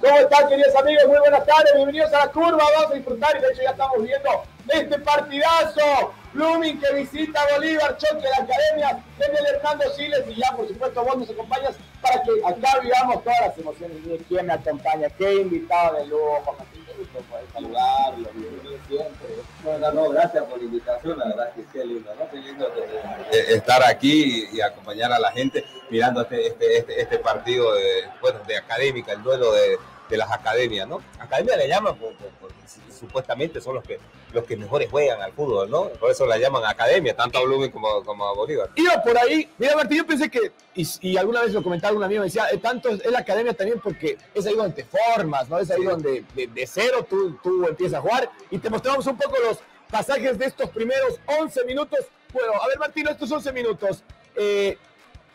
¿Cómo están, queridos amigos? Muy buenas tardes, bienvenidos a la curva. Vamos a disfrutar y de hecho ya estamos viendo este partidazo. Blooming que visita Bolívar, choque de la academia de Hernando Siles y ya, por supuesto, vos nos acompañas para que acá vivamos todas las emociones. Quién me acompaña, qué invitado de lujo, gusto poder saludarlo, siempre. Bueno, no, gracias por la invitación, la verdad que qué lindo, ¿no? Qué lindo eh, estar aquí y, acompañar a la gente mirando este, este, este, este partido de, bueno, de académica, el duelo de, de las academias, ¿no? Academia le llaman porque supuestamente son los que los que mejores juegan al fútbol, ¿no? Por eso la llaman academia, tanto a Blumen como, como a Bolívar. Iba por ahí, mira Martín, yo pensé que, y, alguna vez lo comentaba un amigo, me decía, eh, tanto es la academia también porque es ahí donde te formas, ¿no? Es ahí donde de, cero tú, tú empiezas a jugar y te mostramos un poco los pasajes de estos primeros 11 minutos. Bueno, a ver Martín, estos 11 minutos, eh,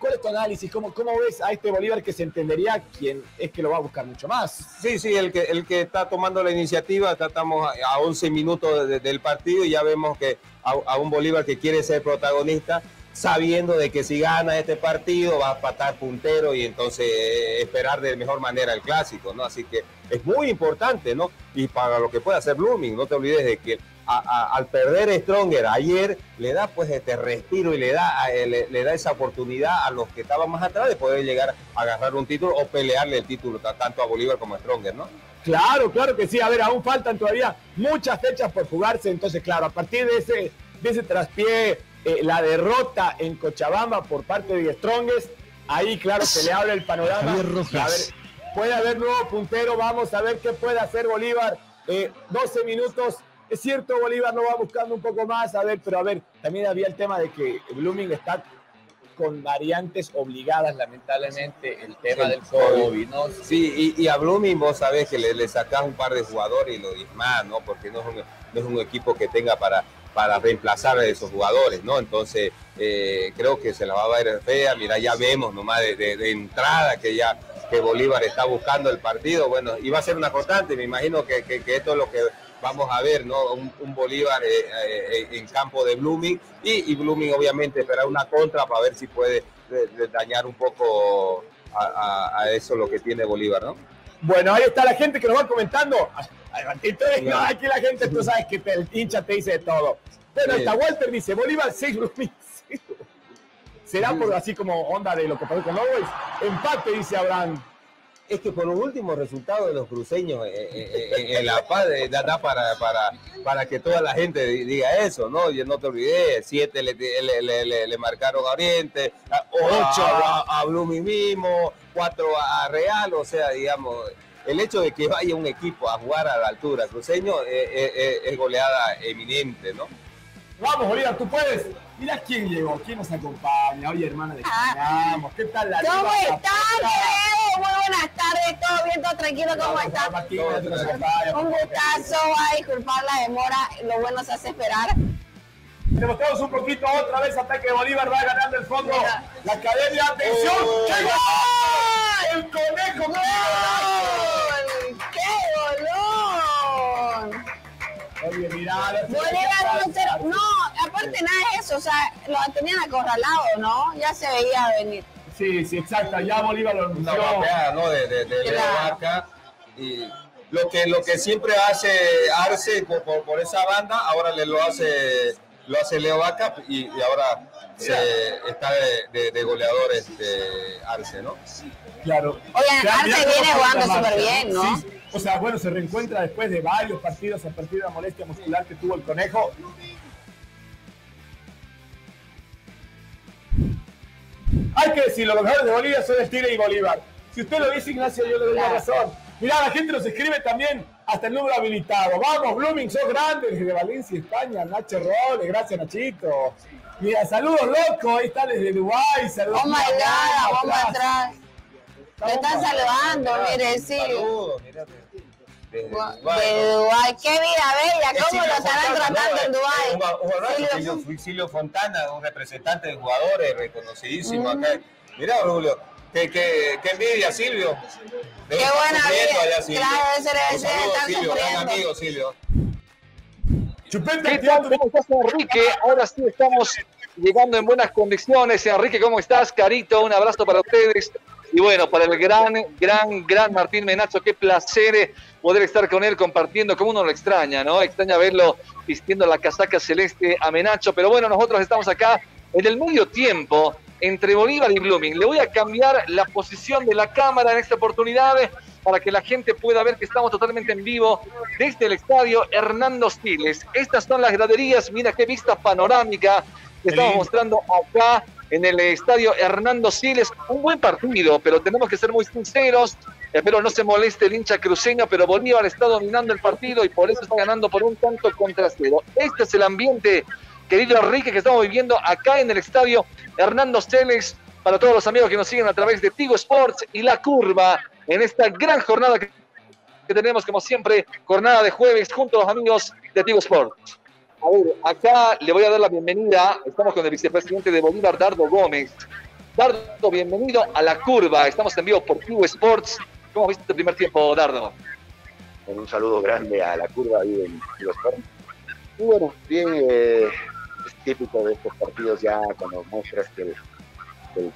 ¿Cuál es tu análisis? ¿Cómo, ¿Cómo ves a este Bolívar que se entendería quién es que lo va a buscar mucho más? Sí, sí, el que, el que está tomando la iniciativa, estamos a 11 minutos del partido y ya vemos que a, un Bolívar que quiere ser protagonista, sabiendo de que si gana este partido va a patar puntero y entonces eh, esperar de mejor manera el clásico, ¿no? Así que es muy importante, ¿no? Y para lo que puede hacer Blooming, no te olvides de que al perder Stronger ayer, le da pues este respiro y le da, eh, le, da esa oportunidad a los que estaban más atrás de poder llegar a agarrar un título o pelearle el título tanto a Bolívar como a Stronger, ¿no? Claro, claro que sí. A ver, aún faltan todavía muchas fechas por jugarse. Entonces, claro, a partir de ese, de ese traspié, eh, la derrota en Cochabamba por parte de Strongest, ahí, claro, se le abre el panorama. A ver, puede haber nuevo puntero. Vamos a ver qué puede hacer Bolívar. 12 eh, minutos es cierto, Bolívar lo va buscando un poco más, a ver, pero a ver, también había el tema de que Blooming está con variantes obligadas, lamentablemente, el tema del COVID, ¿no? Sí, y, a Blooming vos sabés que le, le sacás un par de jugadores y lo más, ¿no? Porque no es un, no es un equipo que tenga para, para reemplazar a esos jugadores, ¿no? Entonces, eh, creo que se la va a ver fea. Mira, ya vemos nomás de, de, entrada que ya que Bolívar está buscando el partido. Bueno, y va a ser una constante. Me imagino que, que, que esto es lo que vamos a ver ¿no? un, Bolívar eh, eh, en campo de Blooming y, Blooming obviamente esperar una contra para ver si puede dañar un poco a, eso lo que tiene Bolívar, ¿no? Bueno, ahí está la gente que nos va comentando. aquí la gente, tú sabes que el hincha te dice de todo. Bueno, está Walter dice, Bolívar 6, Blooming ¿Será por así como onda de lo que pasó con Lowell? Empate, dice Abraham es que por los últimos resultados de los cruceños eh, eh, eh, en La Paz da, para, para, para que toda la gente diga eso, ¿no? Yo no te olvidé, siete le, le, marcaron a Oriente, ocho a, a mismo, cuatro a Real, o sea, digamos, el hecho de que vaya un equipo a jugar a la altura cruceño es goleada eminente, ¿no? Vamos, Bolívar, tú puedes. Mira quién llegó, quién nos acompaña. Oye, hermana, de ah. ¿Qué tal la ¿Cómo estás, Muy buenas tardes, todo bien, todo tranquilo, ¿cómo estás? Un gustazo, a disculpar la demora, lo bueno se hace esperar. Demostramos un poquito otra vez ataque de Bolívar, va ganando el fondo. La academia, atención, ¡Oh! ¡llegó! ¡El conejo! ¡Qué dolor! Oye, mira, Bolívar no, aparte nada de eso, o sea, lo tenían acorralado, ¿no? Ya se veía venir. Sí, sí, exacto, ya Bolívar lo anunció. Una ¿no? De, de, de Vaca. Y lo que, lo que siempre hace Arce por, por, esa banda, ahora le lo hace, lo hace Leo Vaca y, ahora se, está de, de, goleadores de Arce, ¿no? Claro. Oye, Arce viene jugando súper bien, ¿no? Sí, o sea, bueno, se reencuentra después de varios partidos a partir de la molestia muscular que tuvo el conejo. Que decirlo, los mejores de Bolivia son el Tigre y Bolívar. Si usted lo dice, Ignacio, yo le doy la razón. Mirá, la gente nos escribe también hasta el número habilitado. Vamos, Blooming, sos grande desde Valencia, España. Nacho Robles, gracias, Nachito. Mira, saludos, loco. Ahí está desde Dubái. Saludos. Oh my God, vamos atrás. Me están saludando, mire, sí. Saludos, de Dubái. Qué vida bella, ¿cómo lo estarán tratando en Dubái? Fui Silvio Fontana, un representante de jugadores reconocidísimo acá. Mirá, Julio, qué, qué, qué envidia, Silvio. qué buena vida. Claro, ese debe ser, están Silvio, gran amigo, Silvio. ¿Qué tal? ¿Cómo estás, Enrique? Ahora sí estamos llegando en buenas condiciones. Enrique, ¿cómo estás? Carito, un abrazo para ustedes. Y bueno, para el gran, gran, gran Martín Menacho, qué placer poder estar con él compartiendo, como uno lo extraña, ¿no? Extraña verlo vistiendo la casaca celeste a Menacho, pero bueno, nosotros estamos acá en el medio tiempo entre Bolívar y Blooming. Le voy a cambiar la posición de la cámara en esta oportunidad para que la gente pueda ver que estamos totalmente en vivo desde el estadio Hernando Stiles. Estas son las graderías, mira qué vista panorámica que estamos mostrando acá en el estadio Hernando Siles. Un buen partido, pero tenemos que ser muy sinceros. Espero no se moleste el hincha cruceño, pero Bolívar está dominando el partido y por eso está ganando por un tanto contra cero. Este es el ambiente, querido Enrique, que estamos viviendo acá en el estadio Hernando Siles. Para todos los amigos que nos siguen a través de Tigo Sports y La Curva, en esta gran jornada que tenemos, como siempre, jornada de jueves junto a los amigos de Tigo Sports. A ver, acá le voy a dar la bienvenida. Estamos con el vicepresidente de Bolívar, Dardo Gómez. Dardo, bienvenido a la curva. Estamos en vivo por Tigo Sports. ¿Cómo viste el primer tiempo, Dardo? Un saludo grande a la curva ahí en Sports. Y bueno, bien, eh, es típico de estos partidos ya cuando muestras que el,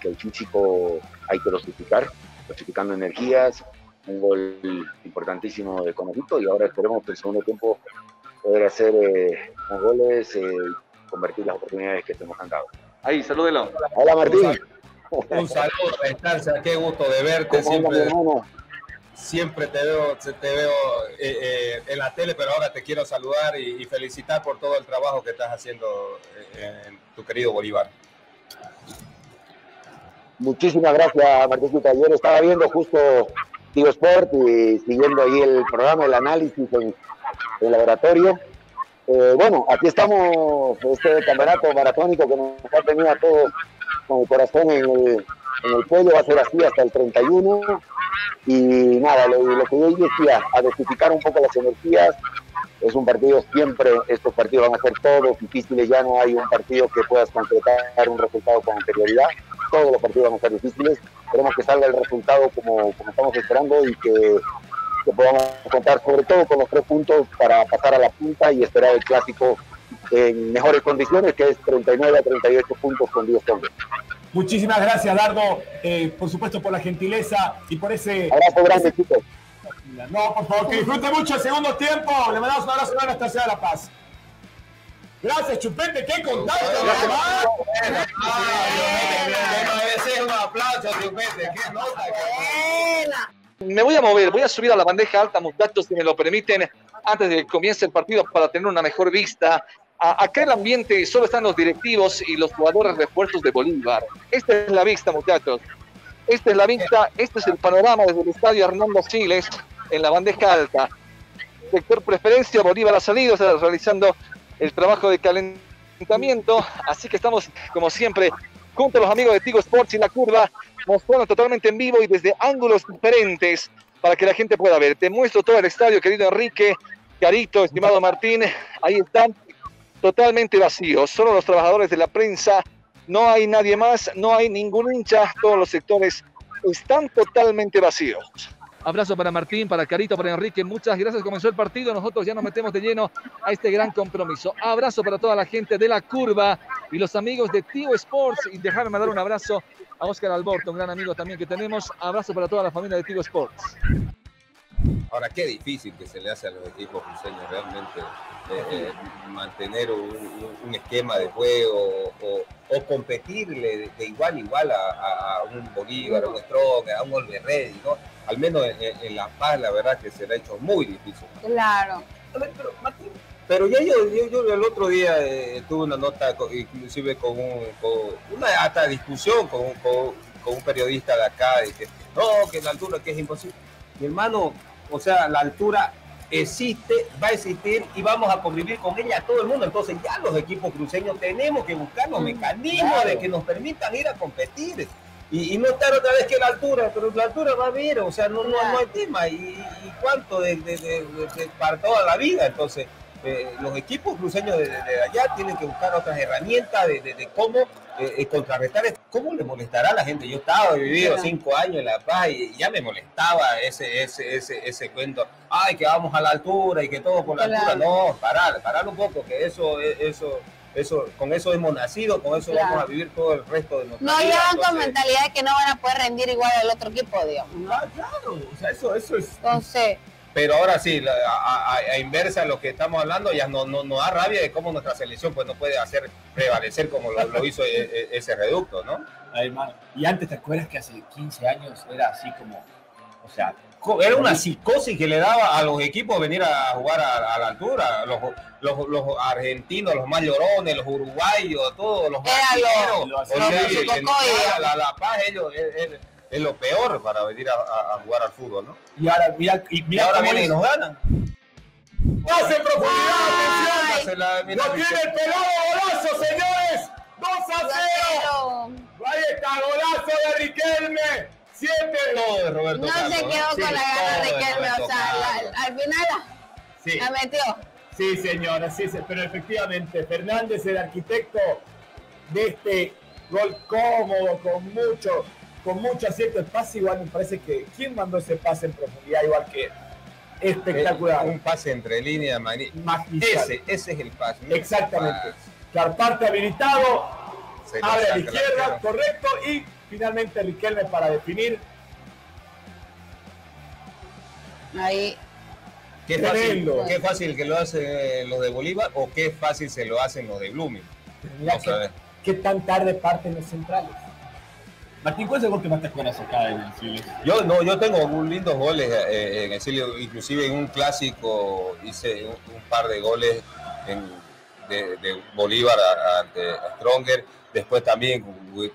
que el físico hay que dosificar, dosificando energías, un gol importantísimo de Conejito y ahora esperemos que el segundo tiempo poder hacer eh, los goles, eh, convertir las oportunidades que te hemos dado. Ahí, salúdelo. Hola Martín. Un saludo a distancia, qué gusto de verte. Siempre, siempre te veo, te veo eh, eh, en la tele, pero ahora te quiero saludar y, felicitar por todo el trabajo que estás haciendo en tu querido Bolívar. Muchísimas gracias, Martín. Ayer estaba viendo justo Tigo Sport y siguiendo ahí el programa, el análisis en el laboratorio. Eh, bueno, aquí estamos, este campeonato maratónico que nos ha tenido a todos con el corazón en el, en el cuello, va a ser así hasta el 31. Y nada, lo, que yo decía, a dosificar un poco las energías. Es un partido siempre, estos partidos van a ser todos difíciles, ya no hay un partido que puedas concretar un resultado con anterioridad. Todos los partidos van a ser difíciles. Queremos que salga el resultado como estamos esperando y que que podamos contar sobre todo con los tres puntos para pasar a la punta y esperar el clásico en mejores condiciones, que es 39 a 38 puntos con 10 hombres. Muchísimas gracias, Dardo, eh, por supuesto por la gentileza y por ese... Abrazo grande, chicos. No, por favor, que disfrute mucho el segundo tiempo. Le mandamos un abrazo grande hasta Ciudad de La Paz. Gracias, Chupete, qué contacto. Un aplauso, Chupete, qué nota. Me voy a mover, voy a subir a la bandeja alta, muchachos, si me lo permiten, antes de que comience el partido para tener una mejor vista. acá el ambiente solo están los directivos y los jugadores refuerzos de Bolívar. Esta es la vista, muchachos. Esta es la vista, este es el panorama desde el estadio Hernando Siles en la bandeja alta. Sector preferencia, Bolívar ha salido, está realizando el trabajo de calentamiento. Así que estamos, como siempre, junto a los amigos de Tigo Sports y la curva, mostrando totalmente en vivo y desde ángulos diferentes para que la gente pueda ver. Te muestro todo el estadio, querido Enrique, Carito, estimado Martín. Ahí están totalmente vacíos. Solo los trabajadores de la prensa. No hay nadie más, no hay ningún hincha. Todos los sectores están totalmente vacíos. Abrazo para Martín, para Carito, para Enrique. Muchas gracias. Comenzó el partido. Nosotros ya nos metemos de lleno a este gran compromiso. Abrazo para toda la gente de la curva y los amigos de Tío Sports. Y déjame dar un abrazo a Oscar Alborto, un gran amigo también que tenemos. Abrazo para toda la familia de Tigo Sports. Ahora, qué difícil que se le hace a los equipos cruceños realmente eh, eh, mantener un, esquema de juego o, competirle de, igual a igual a, un Bolívar, a un Strong, a un Olverredi, ¿no? Al menos en, La Paz, la verdad que se le ha hecho muy difícil. Claro. Pero, Martín, pero ya yo, yo, el otro día eh, tuve una nota, inclusive con, una hasta discusión con, un periodista de acá, de que no, que la altura que es imposible. Mi hermano, o sea, la altura existe, va a existir y vamos a convivir con ella todo el mundo. Entonces ya los equipos cruceños tenemos que buscar los mm, mecanismos de que nos permitan ir a competir. Y, no estar otra vez que la altura, pero la altura va a haber, o sea, no, no, hay tema. ¿Y, cuánto de, para toda la vida? Entonces, eh, los equipos cruceños de, allá tienen que buscar otras herramientas de, cómo eh, eh, contrarrestar, cómo le molestará a la gente. Yo estaba, he vivido cinco años en La Paz y ya me molestaba ese, ese, ese, ese cuento, ay, que vamos a la altura y que todo por la altura. No, parar, parar un poco, que eso, eso eso, con eso hemos nacido, con eso vamos a vivir todo el resto de nuestra no vida. No llevan con mentalidad de que no van a poder rendir igual al otro equipo, digamos. Ah, claro, o sea, eso, eso es... Entonces... Pero ahora sí, a, inversa de lo que estamos hablando, ya no, no, no, da rabia de cómo nuestra selección pues no puede hacer prevalecer como lo, hizo e, e, ese reducto, ¿no? y antes te acuerdas que hace 15 años era así como, o sea, era una psicosis que le daba a los equipos venir a jugar a, la altura. Los, los, los, argentinos, los mayorones, los uruguayos, todos los brasileños. la, la, paz, ellos, es, lo peor para venir a, jugar al fútbol, ¿no? Y ahora, mira, y mira ahora vienen y nos ganan. ¡Pase profundidad! ¡No tiene el pelado golazo, señores! ¡2 a 0! ¡Ahí está, golazo de Riquelme! Siete. Todo de Roberto No se quedó con la gana de Riquelme, o sea, al final sí. la metió. Sí, señora, sí, pero efectivamente, Fernández, el arquitecto de este gol cómodo, con mucho, con mucho acierto. El pase igual me parece que, ¿quién mandó ese pase en profundidad? Igual que espectacular. un pase entre líneas, ese, ese es el pase. Exactamente. Carparte habilitado, abre a la izquierda, correcto, y Finalmente Riquelme para definir. Ahí. Qué fácil, qué fácil que lo hacen los de Bolívar o qué fácil se lo hacen los de Blooming. qué, tan tarde parten los centrales? Martín, ¿cuál es el gol que más te acuerdas acá en el Chile? Yo, no, yo tengo un lindos goles eh, en el Chile, inclusive en un clásico hice un, par de goles de, de, Bolívar ante Stronger Después también,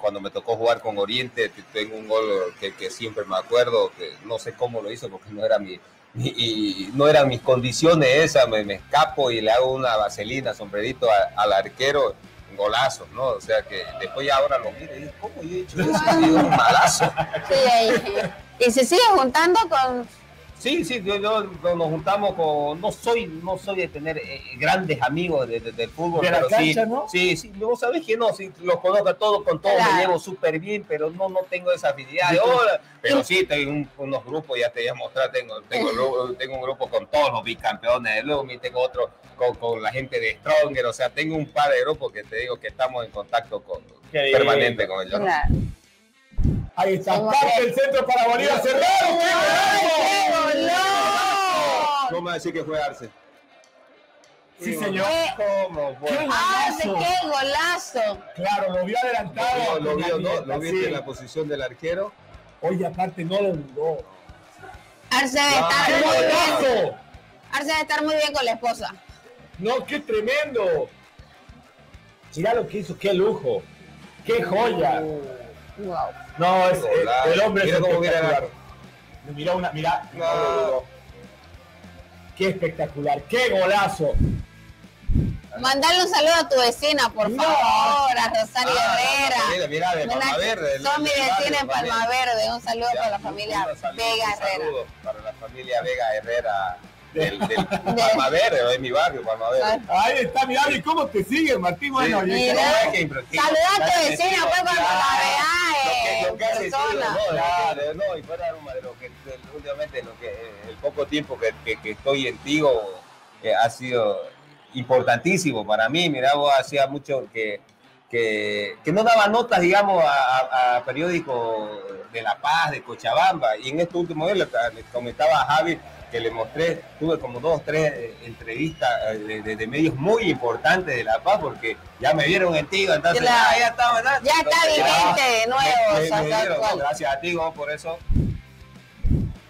cuando me tocó jugar con Oriente, tengo un gol que, siempre me acuerdo, que no sé cómo lo hizo porque no era mi, y no eran mis condiciones esas, me, escapo y le hago una vaselina, sombrerito al arquero, golazo, ¿no? O sea que después ya ahora lo miro y digo, ¿cómo yo he hecho eso? un malazo. Sí, y se sigue juntando con Sí, sí, yo, nos juntamos con, no soy, no soy de tener eh, grandes amigos de, del fútbol, pero sí, ¿no? sí, sí, vos sabés que no, sí, los conozco a todos, con todos me llevo súper bien, pero no, no tengo esa afinidad pero sí, tengo unos grupos, ya te voy a mostrar, tengo, tengo, tengo un grupo con todos los bicampeones de Lumi, tengo otro con, con, la gente de Stronger, o sea, tengo un par de grupos que te digo que estamos en contacto con, permanente con ellos. Ahí está, parte el centro para Bolívar cerrado. ¡Qué golazo! No me va a decir que fue Arce. Sí, señor. ¿Cómo fue? ¡Qué golazo! ¡Qué golazo! Claro, lo vio adelantado. Lo vio, ¿no? Lo viste en la posición del arquero. Oye, aparte no lo dudó. Arce debe estar muy bien. Arce debe estar muy bien con la esposa. No, qué tremendo. Mira lo que hizo, qué lujo. Qué joya. No, es, el hombre mira es cómo mira Mira una, mira. Qué espectacular, qué golazo. Mandale un saludo a tu vecina, por favor, a Rosario ah, Herrera. Mira, de Palma Verde. Son mi vecina en Palma Verde. Un saludo para la familia Vega Herrera. Un saludo para la familia Vega Herrera del, del Palma Verde, de mi barrio, Palma Verde. Ahí está, mira, ¿y cómo te sigue, Martín? Bueno, sí, mira, saluda a tu vecina, pues, cuando la veas lo que, ha persona. no, claro, no, y fuera de lo que últimamente lo que, el poco tiempo que, que, que estoy en Tigo eh, ha sido importantísimo para mí. Mira, vos hacía mucho que, que, que, no daba notas, digamos, a, a, periódicos de La Paz, de Cochabamba. Y en este último día le comentaba a Javi que le mostré, tuve como dos, tres eh, entrevistas eh, de, medios muy importantes de La Paz, porque ya me vieron en Tigo, entonces ah, ya está, ¿verdad? Ya está vigente de nuevo. gracias a Tigo por eso.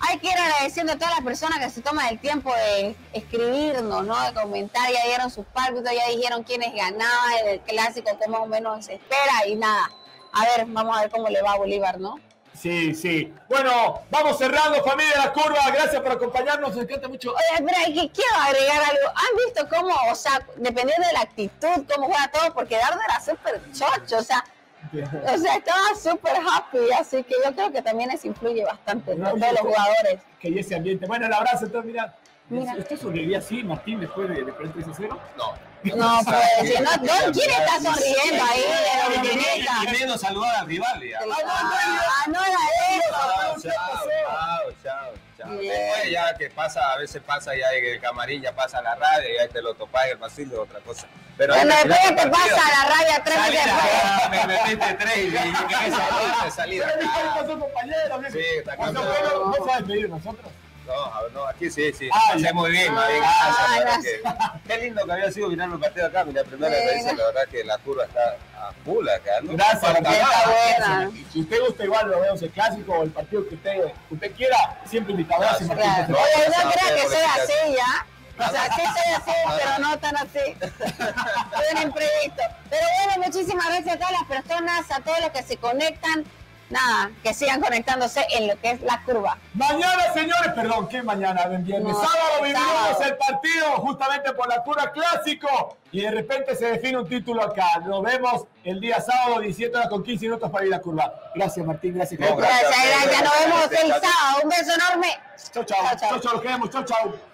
Hay que ir agradeciendo a todas las personas que se toman el tiempo de escribirnos, ¿no? De comentar, ya dieron sus pálpitos, ya dijeron quiénes ganaban el clásico, que más o menos se espera y nada. A ver, vamos a ver cómo le va a Bolívar, ¿no? Sí, sí. Bueno, vamos cerrando, familia de la curva. Gracias por acompañarnos. Nos encanta mucho. Oye, quiero agregar algo. ¿Han visto cómo, o sea, dependiendo de la actitud, cómo juega todo? Porque Dardo era súper chocho, o sea, o sea, estaba súper happy. Así que yo creo que también eso influye bastante, ¿no? Todos los jugadores. Que ese ambiente. Bueno, el abrazo, entonces, mira. Mira. ¿Usted así, Martín, después de, de 3 a 0? No. No, pues, si no, no, ¿quién está sonriendo ahí de la muñeca? Y menos saludar al rival, ya. Ah, no era eso. Chao, chao, chao. Después ya que pasa, a veces pasa ya en el camarín, ya pasa la radio, ya te lo topas en el pasillo, otra cosa. Pero bueno, después te pasa la radio tres después. Me metiste tres y que esa salida. Sí, está cambiando. ¿No sabes pedir nosotros? No, no, aquí sí, sí. Ah, muy bien, ah, bien. Ah, qué lindo que había sido mirando el partido acá. Mira, primera vez, la verdad que la curva está a full acá. ¿no? Gracias, buena. Si usted gusta igual, lo vemos el clásico o el partido que usted, usted quiera, siempre invitado a Oye, no crea que sea así ya. O sea, sí soy así, pero no tan así. Fue un imprevisto. Pero bueno, muchísimas gracias a todas las personas, a todos los que se conectan nada, que sigan conectándose en lo que es la curva. Mañana, señores, perdón, ¿qué mañana? viernes. sábado viviremos el partido justamente por la curva clásico y de repente se define un título acá. Nos vemos el día sábado, 17 horas con 15 minutos para ir a la curva. Gracias, Martín, gracias. gracias, gracias, Nos vemos el sábado. Un beso enorme. Chau, chau. Chau, chau, nos quedamos. Chau, chau.